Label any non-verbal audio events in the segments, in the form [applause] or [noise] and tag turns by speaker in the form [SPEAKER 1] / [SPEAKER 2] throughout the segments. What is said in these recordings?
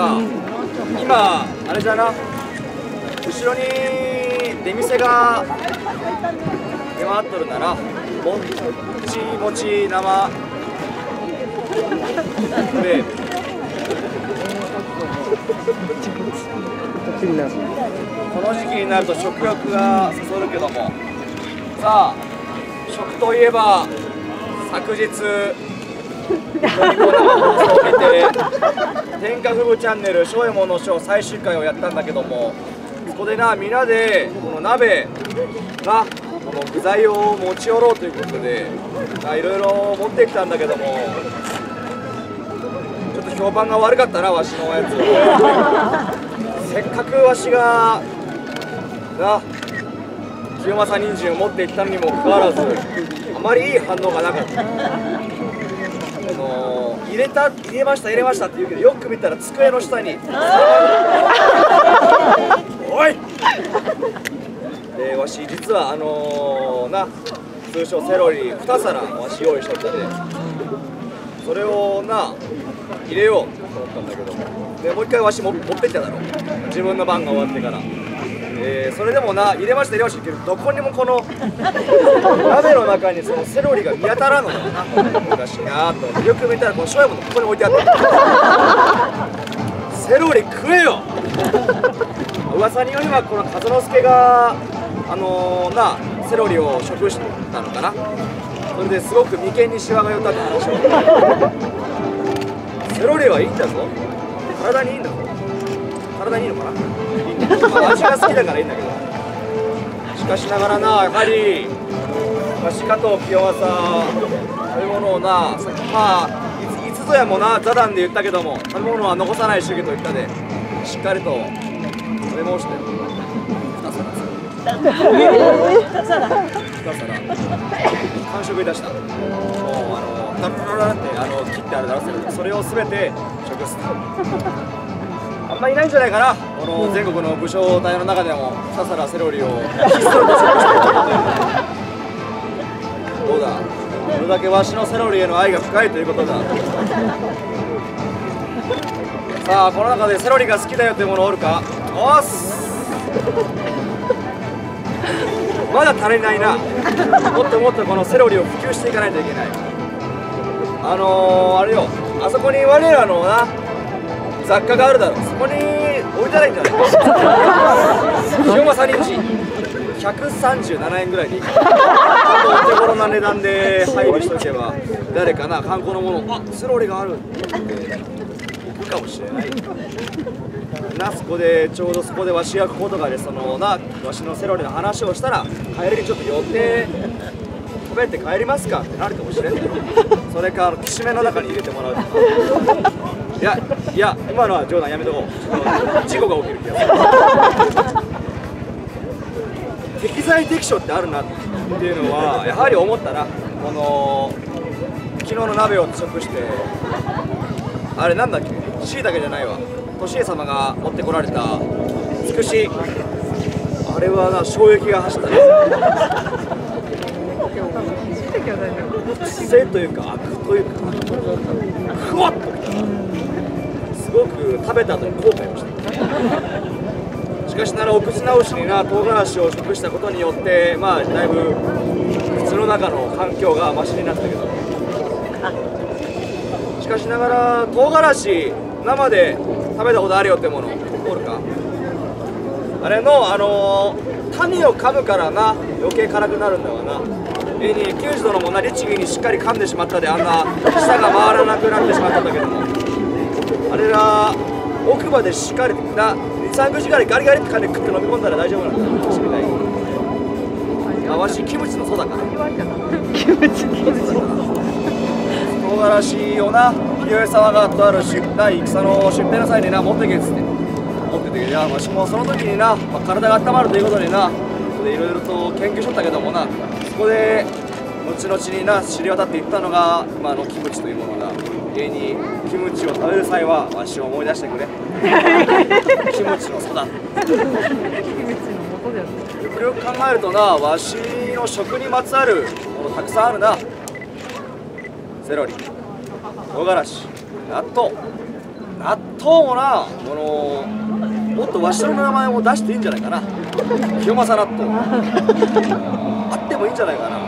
[SPEAKER 1] か今あれじゃな後ろに出店が出回っとるならもちもち生でこの時期になると食欲がそそるけども。さあ食といえば昨日ニコ生放送を見て天下富舞チャンネル「しょえものショー」最終回をやったんだけどもそこでなみんなでこの鍋がこの具材を持ち寄ろうということでいろいろ持ってきたんだけどもちょっと評判が悪かったなわしのやつせっかくわしがな清正人参を持っていったにもかかわらずあまりいい反応がなかった。れた入れました入れましたって言うけどよく見たら机の下に。[laughs] おい。でわし実はあのーな通称セロリ2皿わし用意しとったで。それをな入れようと思ったんだけどでもう一回わしも持ってきただろ自分の番が終わってからえーそれでもな入れました入れましたけどどこにもこの鍋の中にそのセロリが見当たらんのだよなおかしいなとよく見たらこの醤油もここに置いてあった。セロリ食えよ。噂によりはこの和之助があのーなセロリを食したのかな。それですごく眉間にシワが寄ったって話を。セロリはいいんだぞ。体にいいんだぞ。体にいいのかな、味が好きだからいいんだけどしかしながらなやはり昔加藤清正そういうものをなまあいついつぞやもな座談で言ったけども食べ物は残さない主義と言ったでしっかりと食べ申したよ2皿2皿完食いたしたもうあのダラダララってあの切ってあるだろセロリそれを全て食すんまいないんじゃないかな。この全国の武将隊の中でも2皿セロリを。ひっそりとどうだ？これだけわしのセロリへの愛が深いということだ？さあこの中でセロリが好きだよというものおるか？おっす。まだ足りないな。もっともっとこのセロリを普及していかないといけない。あのー、あれよ。あそこに我らのな雑貨があるだろう。そこに置いたらいいんじゃない？か清正人参137円ぐらいでいい。お手頃な値段で配備しとけば誰かな観光のもの。あセロリがある。って言って行くかもしれない。なそこでちょうどそこでわしがこことかでそのなわしのセロリの話をしたら帰りにちょっと寄って食べて帰りますかってなるかもしれんだよそれかきしめの中に入れてもらうとか。いやいや今のは冗談やめとこう。事故が起きる気がする。適材適所ってあるなっていうのはやはり思ったな。この昨日の鍋を食してあれなんだっけ？しいたけじゃないわ。利家様が持ってこられたつくし。あれはな衝撃が走ったね。癖というかアクというか。ふわっと。きたすごく食べた後に後悔をしたしかしならお口直しにな唐辛子を食したことによってまあだいぶ口の中の環境がマシになったけどしかしながら唐辛子生で食べたことあるよってものおるか。あれのあのー、種を噛むからな余計辛くなるんだわな。えに90度のもな律儀にしっかり噛んでしまった。であんな舌が回らなくなってしまったんだけども。あれら奥歯でしっかりな23口ぐらいガリガリって噛んで食って飲み込んだら大丈夫なんだ私みたいあわしキムチのそだからキムチキムチ唐辛子をな清江沢がとある出第戦の出兵の際にな持ってけっつって持ってていやわしもその時にな、まあ、体が温まるということになでいろいろと研究しとったけどもなそこで後々にな知り渡っていったのが今のキムチというものだ家にキムチを食べる際はわしを思い出してくれ。キムチのそだ。よくよく考えるとなわしの食にまつわるものたくさんあるな。セロリ。唐辛子。納豆。納豆もなこのもっとわしの名前を出していいんじゃないかな。清正納豆。[laughs] あってもいいんじゃないかな。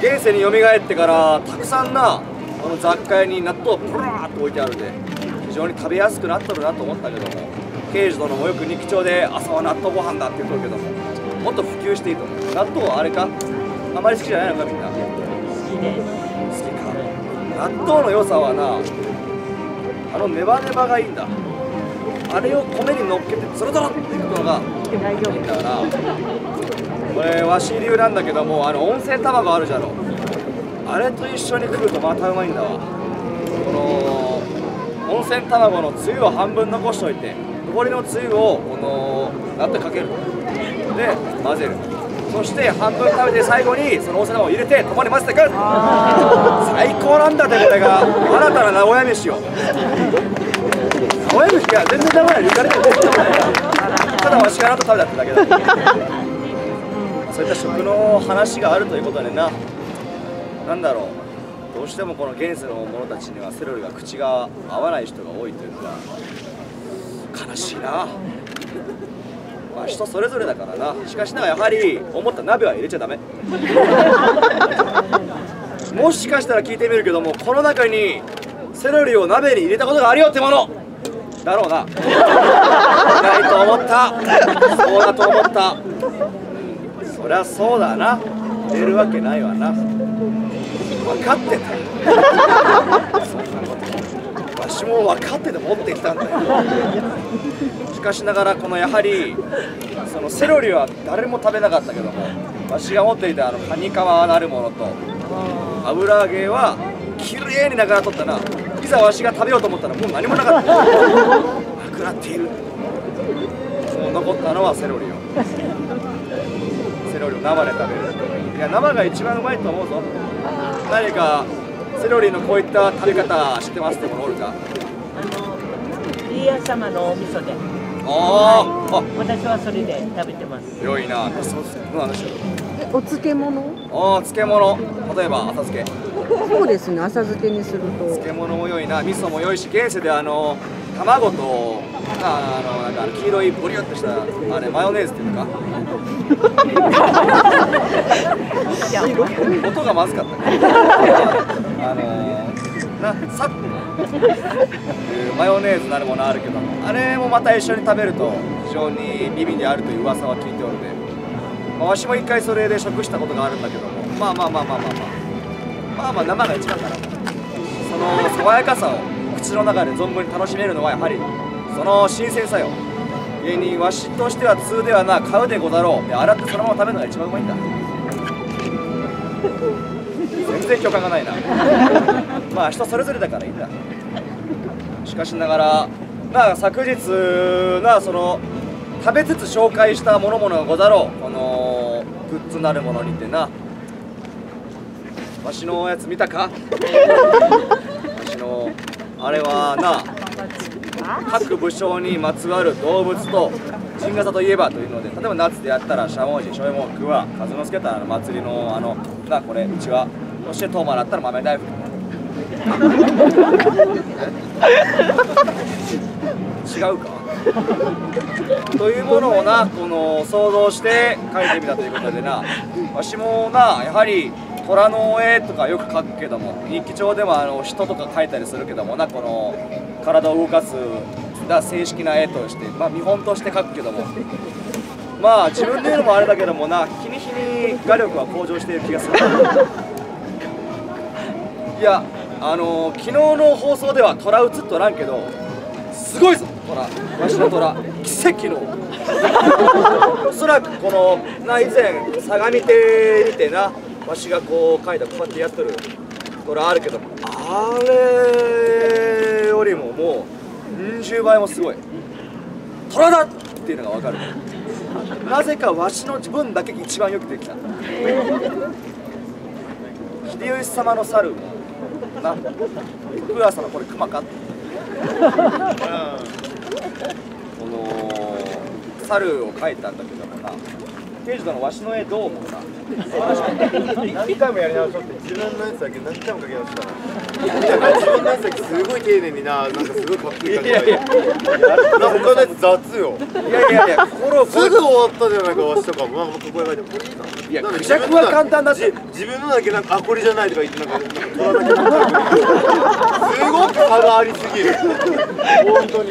[SPEAKER 1] 現世に蘇ってからたくさんなこの雑貨屋に納豆プラーっと置いてあるんで。非常に食べやすくなっとるなと思ったけども刑事殿もよく日記帳で朝は納豆ご飯だって言っとるけどももっと普及していいと思う。納豆はあれか？あまり好きじゃないのかみんな。好
[SPEAKER 2] 好きです。
[SPEAKER 1] きか。納豆の良さはなあのネバネバがいいんだ。あれを米に乗っけてゾロゾロっていくのが
[SPEAKER 2] 大丈
[SPEAKER 1] いいんだからこれわし流なんだけどもあの温泉卵あるじゃろあれと一緒に食うとまたうまいんだわ。この温泉卵のつゆを半分残しといて残りのつゆをこの納豆かけるで混ぜる。そして半分食べて最後にその温泉卵を入れて共に混ぜてくる。最高なんだってこれが。新たな名古屋飯よ名古屋飯が全然名古屋に行かれてるただわしが納豆食べたってだけだ。そういった食の話があるということでな。なんだろう。どうしてもこの現世の者たちにはセロリが口が合わない人が多いというのは悲しいな。まあ人それぞれだからな。しかしながらやはり思った鍋は入れちゃダメ。もしかしたら聞いてみるけどもこの中にセロリを鍋に入れたことがあるよってもの。だろうな。いないと思った。そうだと思った。そりゃそうだな。入れるわけないわな。分かってたわしも分かってて持ってきたんだよ。しかしながらこのやはりそのセロリは誰も食べなかったけどもわしが持っていたあのカニカマなるものと油揚げはきれいになくなっとったな。いざわしが食べようと思ったらもう何もなかった。なくなっている。もう残ったのはセロリよ。セロリを生で食べる。いや生が一番うまいと思うぞ。何かセロリのこういった食べ方知ってます？ってものおるか？
[SPEAKER 2] 家康様のお味噌で。
[SPEAKER 1] あー。あ。
[SPEAKER 2] 私はそれで食べてます。
[SPEAKER 1] 良いな。そうそうなんでしょう？
[SPEAKER 3] えお漬物？
[SPEAKER 1] ああ漬物。例えば浅漬け。
[SPEAKER 3] そうですね。浅漬けにすると。
[SPEAKER 1] 漬物も良いな。味噌も良いし現世であの卵とああのなんか黄色いボリュッとしたあれマヨネーズっていうのか？音がまずかった。ねあのなさっいうマヨネーズなるものあるけどもあれもまた一緒に食べると非常に美味であるという噂は聞いておるで、まあ、わしも一回それで食したことがあるんだけども。まあまあまあまあまあまあ。まあまあ生が一番かな。その爽やかさを口の中で存分に楽しめるのはやはりその新鮮さよ。芸人わしとしては通ではな買うでござろう。で洗ってそのまま食べるのが一番うまいんだ。全然共感がないな。[laughs] まあ人それぞれだからいいんだ。しかしながらなあ昨日なあその食べつつ紹介したものものがござろう。このグッズなるものにてな。わしのやつ見たか？あれはな各武将にまつわる動物と陣笠といえばというので例えば夏でやったらしゃもじしょいもくは数之助ったらあの祭りのあのなこれうちは。そしてトーマだったら豆大福。違うか。というものをなこの想像して書いてみたということでな。わしもなやはり虎の絵とかよく描くけども日記帳でもあの人とか描いたりするけどもなこの体を動かすが正式な絵としてまあ見本として描くけども。[laughs] まあ自分で言うのもあれだけどもな日に日に画力は向上している気がする。いやあの昨日の放送では虎映っとらんけどすごいぞ虎。わしの虎。奇跡の。[laughs] おそらくこのな以前相模亭にてなわしがこう書いたこうやってやっとる虎あるけどあれよりももう20倍もすごい。虎だっていうのが分かる。なぜかわしの分だけ一番よくできた。秀吉様の猿もな。福川さんのこれ熊か。ってこの猿を描いたんだけどもな。刑事殿わしの絵どう思うな
[SPEAKER 4] 何回もやり直しとって自分のやつだけ何回もかけ直したな自分のやつだけすごい丁寧にななんかすごいかっこいい感じ
[SPEAKER 1] いやいや
[SPEAKER 4] なんか他のやつ雑よ
[SPEAKER 1] いやいやいやこの
[SPEAKER 4] すぐ終わったじゃないかわしとかもなんかここへ書いてこれいいない
[SPEAKER 1] や
[SPEAKER 4] なんか
[SPEAKER 1] クジャクは簡単だし
[SPEAKER 4] 自分のだけなんかあこれじゃないとか言ってなんかなんか取らなきゃすごく差がありすぎる本当に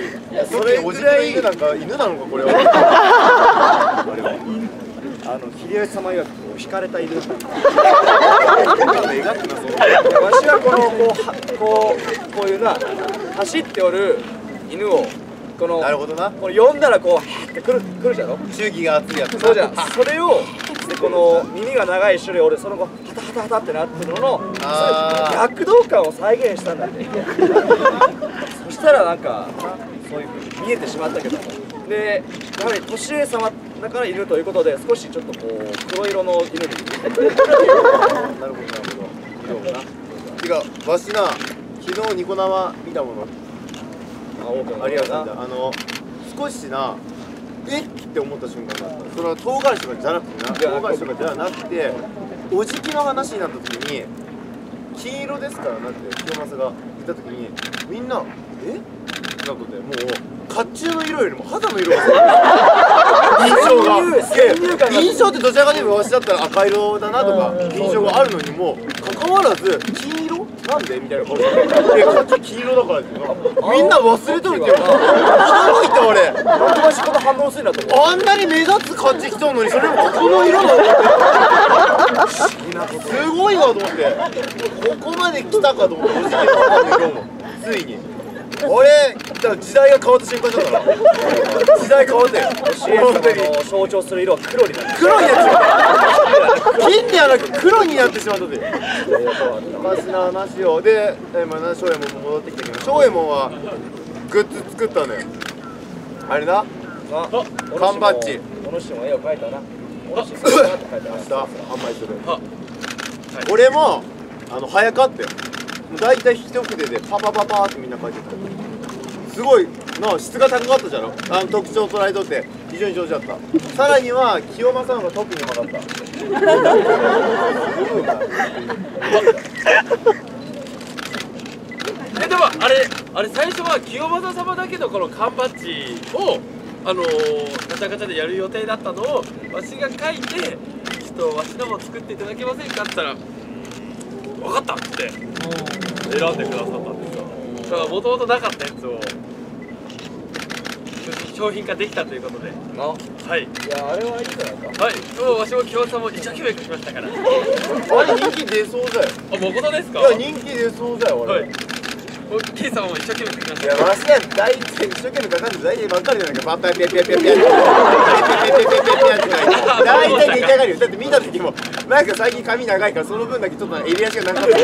[SPEAKER 4] それぐらいなんか犬なのかこれは
[SPEAKER 1] あの秀吉様曰くこう惹かれた犬。わしはこのこうはこうこういうな走っておる犬をこの
[SPEAKER 4] なるほどな。
[SPEAKER 1] この呼んだらこうはってくるくるじゃろ
[SPEAKER 4] 忠義が熱いやつな
[SPEAKER 1] そうじゃん。それをでこの耳が長い種類俺その後ハタハタハタってなってるのの躍動感を再現したんだって。そしたらなんかそういう風に見えてしまったけども。でやはり年上様だから犬ということで少しちょっとこう黒色の犬に
[SPEAKER 4] なるほどなるほど
[SPEAKER 1] 色をな
[SPEAKER 4] てかわしな昨日ニコ生見たもの
[SPEAKER 1] あ多く
[SPEAKER 4] ありがとうござい。ますあの少しなえっって思った瞬間があったそれは唐辛子とかじゃなくてな唐辛子とかじゃなくておじきの話になった時に黄色ですからなって清正が言った時にみんなえってなっとってもう甲冑の色よりも肌の色が印象が。印象ってどちらかというとわしだったら赤色だなとか印象があるのにもかかわらず黄色なんでみたいな顔してでこっち黄色だからっていうのみんな忘れとるってよ驚いた俺
[SPEAKER 1] なんでわしこの反応薄いなと思う
[SPEAKER 4] あんなに目立つ感じきとんのにそれも。ここの色だと。思ってすごいわと思って。ここまで来たか [laughs] と思ってついに俺だから時代が変わった瞬間だから。時代変わって本当に
[SPEAKER 1] 象徴する色は黒になる。
[SPEAKER 4] 黒になっちゃう。金ではなく黒になってしまったで昔の話を。で今な翔右衛門も戻ってきたけど翔右衛門はグッズ作ったのよ。あれな
[SPEAKER 1] あ
[SPEAKER 4] 缶バッジ。
[SPEAKER 1] お主も絵を描いたな。
[SPEAKER 4] 明日販売する。俺もあの早かったよ。もう大体一筆でパパパパーってみんな書いてたすごい。の質が高かったじゃろ？あの特徴を捉えとって。非常に上手だった。さらには清正の方が特にうまかった。[laughs]
[SPEAKER 5] えでもあれあれ最初は清正様だけのこの缶バッジをあのー、ガチャガチャでやる予定だったのをわしが書いてちょっとわしのも作っていただけませんかって言ったら「分かった」って選んでくださったんですよだからもともとなかったやつを商品化できたということで。
[SPEAKER 1] な？
[SPEAKER 5] はい。
[SPEAKER 1] いやあれはいいじゃないか。
[SPEAKER 5] はい。もうわしも清正さんも一生懸命書きましたから。
[SPEAKER 4] あれ人気出そうだよ。
[SPEAKER 5] あ誠ですか？
[SPEAKER 4] いや人気出そうだよあれ、
[SPEAKER 5] はいもうケイさんも一生懸命書きました
[SPEAKER 4] い。や、わしは大一生懸命かかんで大体ばっかりじゃない。か。パッパッピャピャピャピャピャピャピャピャピャピャって書い。て大体出来上がるよ。だって見た時も、なんか最近髪長い。からその分だけちょっと襟足が長かった。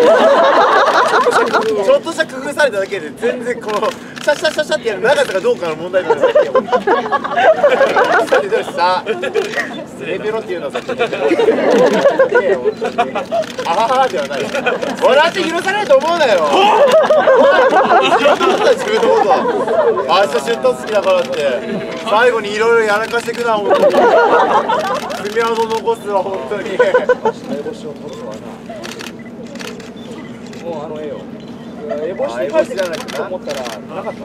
[SPEAKER 4] ちょっとした工夫されただけで全然この、シャッシャッシャシャってやる長さがどうかの問題なんですよ。さてどうしたレベロっていうのはさっき。あははではない。笑って許されると思うなよ。自分のことは明日シュッと好きだからって最後にいろいろやらかしてくな本当に爪痕残すわ本当に
[SPEAKER 1] るもうあの絵よ絵星に書いてくれと思ったらなかった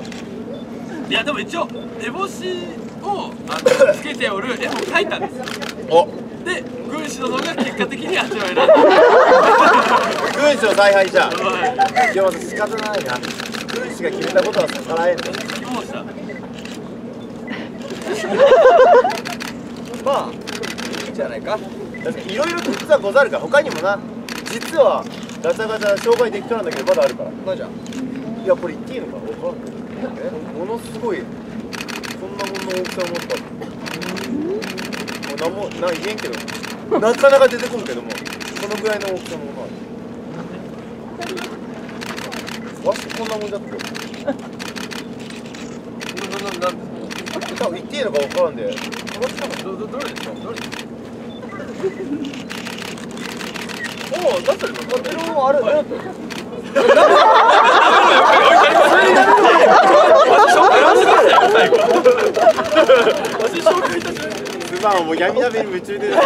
[SPEAKER 5] いやでも一応烏帽子をあのつけておる絵も描いたんです。よ
[SPEAKER 4] お。
[SPEAKER 5] で軍師殿が結果的にあっちまいな
[SPEAKER 4] 軍師の采配じゃ。ん
[SPEAKER 5] はい。
[SPEAKER 4] でも仕方ないな。軍師が決めたことは逆らえんの
[SPEAKER 5] 聞きました
[SPEAKER 1] まあいいんじゃないか。
[SPEAKER 4] いろいろと実はござるから他にもな。実はガチャガチャ紹介できそうなんだけどまだあるから。
[SPEAKER 1] なじゃ。ん
[SPEAKER 4] いやこれ言っていいのか分からんけど。え？ものすごいなもんの大きさを持ったもう何もな言えんけどなかなか出てこんけどもこのぐらいの大きさのものあるわしこんなもんだってよななななん多分言っていいのか分からんでわし多分
[SPEAKER 5] どどどれですかどれおお出してるの
[SPEAKER 1] これあれだっ
[SPEAKER 5] たします
[SPEAKER 4] す番はもう闇鍋に夢中で [laughs]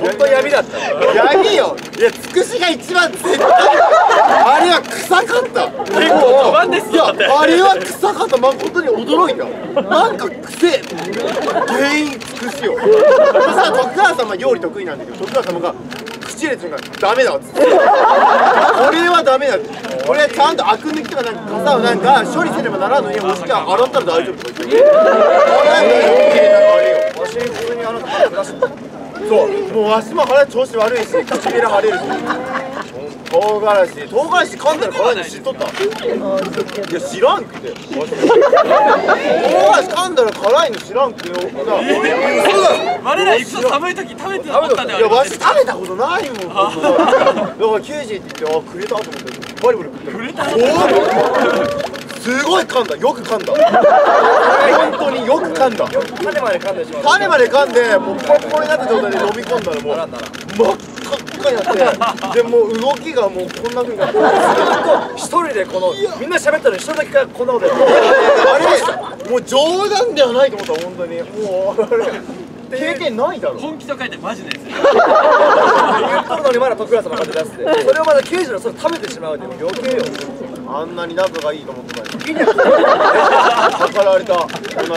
[SPEAKER 1] 本当闇だった
[SPEAKER 4] 闇よ。いやつくしが一番絶対あれは臭かった。
[SPEAKER 5] 結構序盤です
[SPEAKER 4] いや
[SPEAKER 5] よ
[SPEAKER 4] あれは臭かった。まあ本当に驚いた。なんか癖。原因つくしよ。そしたら徳川様料理得意なんだけど徳川様が口入れてるからダメだっつって。これはダメだこれちゃんとアク抜きとかなん。か傘をなんか処理せねばならんのにもしくは洗ったら大丈夫とか言ってあれ大丈夫綺麗なのあれよ
[SPEAKER 1] わし普通にあなた腹下し
[SPEAKER 4] そうもうわしも腹調子悪いし唇腫れるし唐辛子唐辛子噛んだら辛いの知っとったいや知らんくて唐辛子噛んだら辛いの知らんくてな嘘だ
[SPEAKER 5] 我ら行くと寒い時食べて思ったんだよ
[SPEAKER 4] いやわし食べたことないもんだから90って言ってあくれたと思ってバリバリ。食ったくれたすごい噛んだ。よく噛んだ。本当によく噛んだ。
[SPEAKER 1] 種まで噛んでしまう。
[SPEAKER 4] 種まで噛んでもうポロポロになった状態で飲み込んだらもう真っ赤っかになってでもう動きがもうこんな風になって。
[SPEAKER 1] 一人でこのみんな喋ったのに一人だけがこんなことやって
[SPEAKER 4] あれもう冗談ではないと思った本当に。もうあれ経験ないだろ。
[SPEAKER 5] 本気と書いてマジで。すよ
[SPEAKER 1] 言っとるのにまだ徳川様が出して。それをまだ刑事のそれ食べてしまうって余計よ。
[SPEAKER 4] あんなに仲がいいと思ってたのに逆らわれた。同い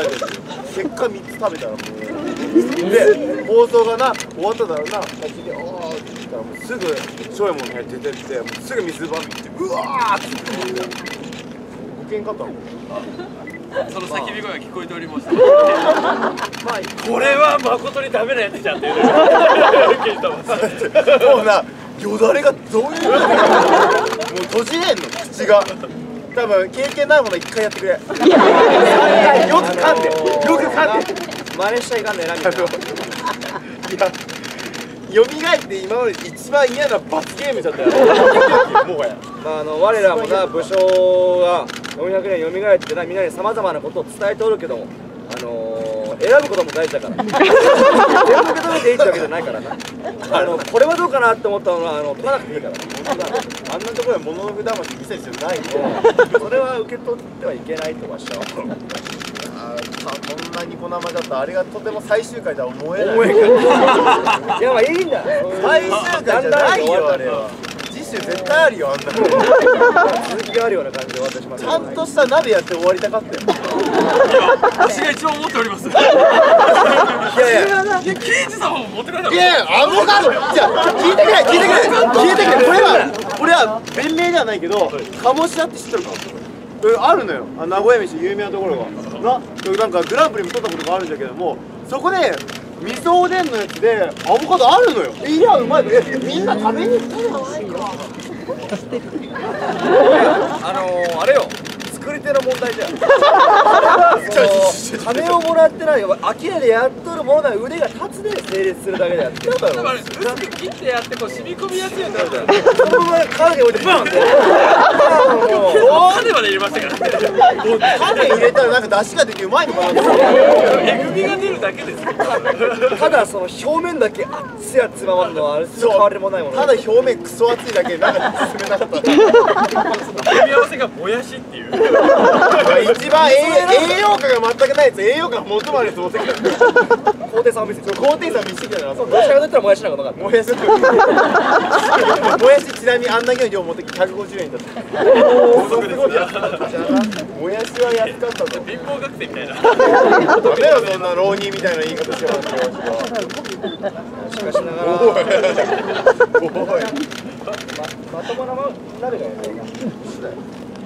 [SPEAKER 4] 年結果3つ食べたらもう。で放送がな終わっただろうな。先に「ああ」って言ったらもうすぐ正右衛門の部屋に出てってもうすぐ水場見てうわーって言って。ごけんかったの
[SPEAKER 5] その叫び声が聞こえておりました [laughs] これは誠にダメなやつじゃんって [laughs]
[SPEAKER 4] もうなよだれがどういうもう閉じれんの口が。多分経験ないもの一回やってくれ。よく噛んでよく噛んで。
[SPEAKER 1] 真似しちゃいかんねんなみん。な
[SPEAKER 4] あのいや蘇って今まで一番嫌な罰ゲームだったよ。[laughs] もはや。
[SPEAKER 1] まあ、あの我らもな武将が400年蘇ってなみんなにさまざまなことを伝えておるけども、あのー、選ぶことも大事だから。全部受け止めていいってわけじゃないからな。あのこれはどうかなって思ったのはあの取らなくていいから。
[SPEAKER 4] あんなところで物の札町見せる必要ないよ。
[SPEAKER 1] それは受け取ってはいけないとわしは思う
[SPEAKER 4] あーこんなニコ生だとあれがとても最終回とは思えない。
[SPEAKER 1] 思えない [laughs] いやまあいいんだ。
[SPEAKER 4] 最終回じゃないよあれは次週絶対あるよあんな。の
[SPEAKER 1] 続きがあるような感じで終わってしまった
[SPEAKER 4] ちゃんとした鍋やって終わりたかったよ。
[SPEAKER 5] 私が一番思っております。い
[SPEAKER 4] いや。いや
[SPEAKER 5] や刑事様も持ってくれた
[SPEAKER 4] いやいやアボカド。じ聞いてくれ聞いてくれ。聞いてくれ。これはこれは弁明ではないけど鴨志田って知ってるか？うんあるのよ。あ名古屋飯有名なところが。ななんかグランプリも取ったことがあるんだけどもそこで味噌おでんのやつでアボカドあるのよ。いやうまい。えみんな食べに行ったじゃないか
[SPEAKER 1] あのー、あれよ作り手の問題じゃん。[laughs] 金をもらってないよ呆れでやっとるものなら腕が立つで成立するだけでやって。るだろ
[SPEAKER 5] だから薄く切ってやってこう染み込みやすいようになるじゃん
[SPEAKER 1] そのままカーに置いてバンって
[SPEAKER 5] 種まで入れましたから
[SPEAKER 4] 種入れたらなんか出汁が出てうまいのかな
[SPEAKER 5] えぐみが出るだけですよ
[SPEAKER 1] ただその表面だけ熱いやつままるのはあれ変わりもないもの
[SPEAKER 4] ただ表面クソ熱いだけでなんか進めなかった
[SPEAKER 5] 組み合わせがもやしっていう
[SPEAKER 4] 一番栄栄養価が全くないやつ。栄養価が求まるやつ持ってきた
[SPEAKER 1] 高低差を見せて
[SPEAKER 4] 高低差見せてきたから
[SPEAKER 1] どちらかといったらもやし。なんかなかった
[SPEAKER 4] もやし。もやし。ちなみにあんだけの量持ってきて150円だった
[SPEAKER 5] お得ですね
[SPEAKER 4] もやし。は安かったぞ
[SPEAKER 5] 貧乏学生みたいな
[SPEAKER 4] ダメよそんな浪人みたいな言い方し。てますよ
[SPEAKER 1] し。かし。ながら
[SPEAKER 4] おいおい
[SPEAKER 1] まともな鍋がやる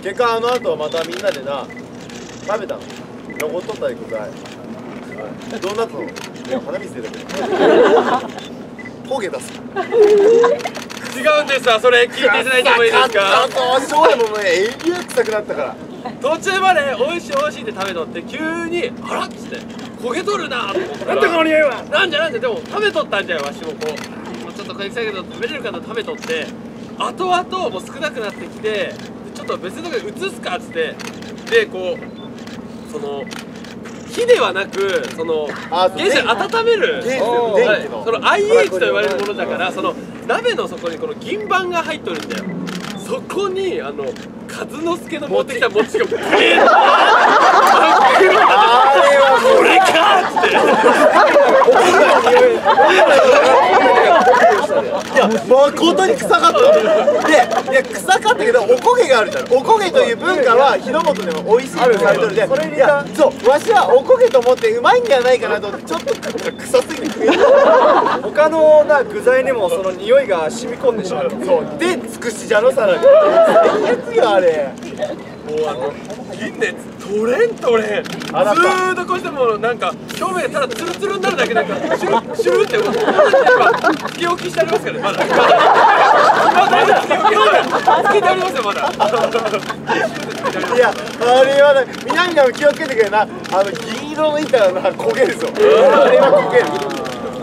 [SPEAKER 4] 結果あの後またみんなでな食べたの。残っとったでください。どうなったのいや鼻水出たけど。焦げ出す。
[SPEAKER 5] 違うんです。わそれ聞いていただいてもいいですか？
[SPEAKER 4] そうしょうももうねエビが臭くなったから。
[SPEAKER 5] 途中まで美味しい美味しいって食べとって急にあらっつって。焦げとるなって。思ったら
[SPEAKER 1] なんだこの匂いは？
[SPEAKER 5] なんじゃなんじゃ。でも食べとったんじゃよわしもこう。もうちょっとこれ臭いけど食べれるかと食べとって。後々もう少なくなってきてと別のとこに移すかっつってでこうその火ではなくその原子温める。はい。その IH と言われるものだからその鍋の底にこの銀板が入っとるんだよ。そこにあの和之助の持ってきた餅がブエーッ
[SPEAKER 4] あれはもう
[SPEAKER 5] これか
[SPEAKER 4] いや誠に臭かった。でいや臭かったけどおこげがあるじゃん。おこげという文化は日の本でも美味しいとされてるでいやそうわしはおこげと思ってうまいんじゃないかなと思ってちょっと臭すぎて。食
[SPEAKER 1] 他のな具材にもその匂いが染み込んでしまう。
[SPEAKER 4] そう。でつくしじゃのさらに。[laughs] 最悪よあれ
[SPEAKER 5] もうあの銀熱取れん取れん。ずーっとこうしてもなんか表面がただツルツルになるだけなんかシュルシュルって思って今つけ置きしてありますからねまだまだつけ置きつけてありますよまだ。
[SPEAKER 4] いやあれはね南でも気をつけてくれな。あの銀色の板がな焦げるぞ。あれは焦げる。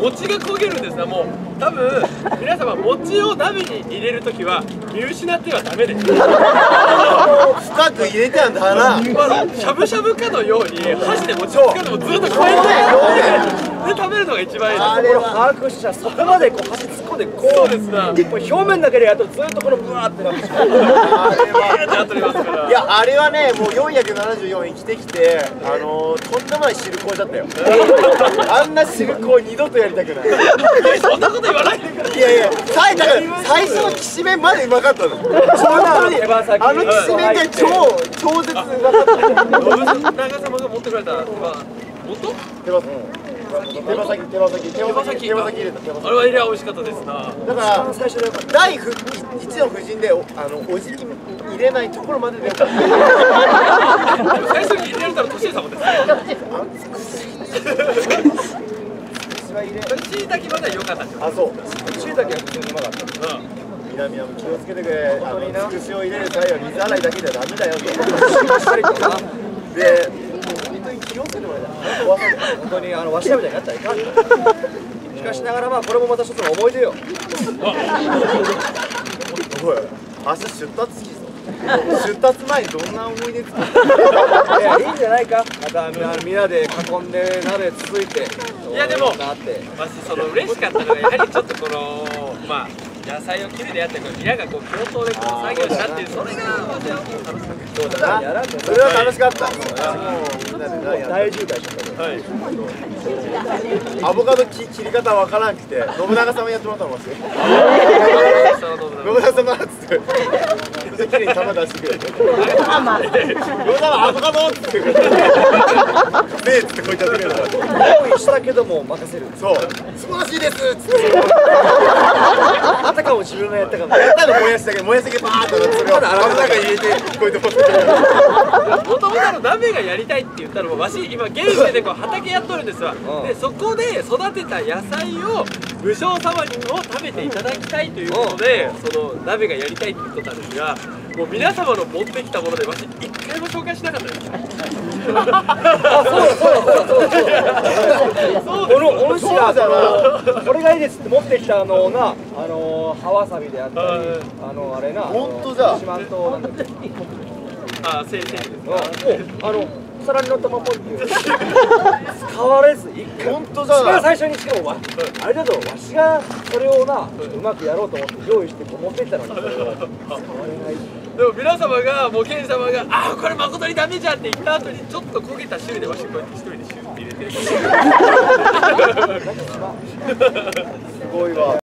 [SPEAKER 5] 餅が焦げるんですねもう多分皆様餅を鍋に入れるときは見失ってはダメです。
[SPEAKER 4] 深く入れてあんだな
[SPEAKER 5] あのしゃぶしゃぶかのように箸で餅をつかんでもずっとこうやってで食べるのが一番いい
[SPEAKER 4] あ
[SPEAKER 1] れを把握したらそこまでこう箸突っ込んでこう。
[SPEAKER 5] そうです。な
[SPEAKER 1] 表面だけでやるとずっとこのブワーってなってしまう
[SPEAKER 4] いやあれはねもう474生きてきてあのー、とんでもない汁粉だったよ。[laughs] あんな汁粉二度とやりたくない。[laughs]
[SPEAKER 5] そんなこと言わないでください
[SPEAKER 4] いやいや最最初のきしめんまでうまかったの。本当にあのきしめんで超超絶うまかった。
[SPEAKER 5] 信長様が持ってくれた。手羽元
[SPEAKER 4] 手羽先手羽先手羽先手羽先手羽先入れた。手羽先
[SPEAKER 5] あれは入れは美味しかったですな
[SPEAKER 4] だから
[SPEAKER 1] 最初でよかった
[SPEAKER 4] 第ふ一の夫人でおあのおじき入れないところまででよかった
[SPEAKER 5] 最初に入れられたら年様ですしいたけまでは良かった
[SPEAKER 4] あそう。
[SPEAKER 1] しいたけは普通にうまかった。
[SPEAKER 5] うん
[SPEAKER 4] 南は気をつけてくれ。あのつくしを入れる際は水洗いだけじゃダメだよ。[laughs] とで本当に気をつけてもらいたい
[SPEAKER 1] 本当にあのわしらみたいになったらいかんしかしながらまあこれもまた一つの思い出よ。
[SPEAKER 4] おい明日出立式ぞ。出立前にどんな思い出作る [laughs]
[SPEAKER 1] いやいいんじゃないか。またみで囲んで鍋続いて
[SPEAKER 5] いやでも
[SPEAKER 1] なって
[SPEAKER 5] 私その嬉しかったのがやはりちょっとこのまあ野菜を切るであったり皆がこう共闘でこう作業したっていうそれが私はもう。楽しかった
[SPEAKER 1] そ
[SPEAKER 4] れは楽しかった
[SPEAKER 1] 大渋滞しちゃった
[SPEAKER 4] アボカドき切り方わからんくて信長様やってもらったのますよ信長様っつってそれで綺麗に玉出してくれて信長アボカドっつってくれてでっつってこう言っちゃってくれた
[SPEAKER 1] 用意したけども任せる
[SPEAKER 4] そう素晴らしいですっつって。
[SPEAKER 1] あたかも自分がやったかも。
[SPEAKER 4] やったのもやしだけどもやしだけバーッとそれを油の中に入れてこうやって持って。
[SPEAKER 5] もともとの鍋がやりたいって言ったのもわし今現地でこう畑やっとるんですわ、
[SPEAKER 1] うん。
[SPEAKER 5] でそこで育てた野菜を武将様にも食べていただきたいということで、その鍋がやりたいって言っとったんですがもう皆様の持ってきたものでわし一回も紹介しなかったです
[SPEAKER 1] このお主があのこれがいいですって持ってきたあのなあの葉わさびであったり
[SPEAKER 5] はい
[SPEAKER 1] あのあれな
[SPEAKER 4] 本当だ
[SPEAKER 1] 四万十なんだっけ
[SPEAKER 5] あ先生です
[SPEAKER 1] あの皿に乗ったままポイっていう使われず一回
[SPEAKER 4] 本当だ
[SPEAKER 1] 一番最初にしかもわあれだとわしがそれをなうまくやろうと思って用意して持っていったのに使われない
[SPEAKER 5] でも皆様がもうケン様が「ああこれ誠にダメじゃん」って言った後にちょっと焦げた汁でわしこうやって一人でシュッて入れてる。
[SPEAKER 4] すごいわ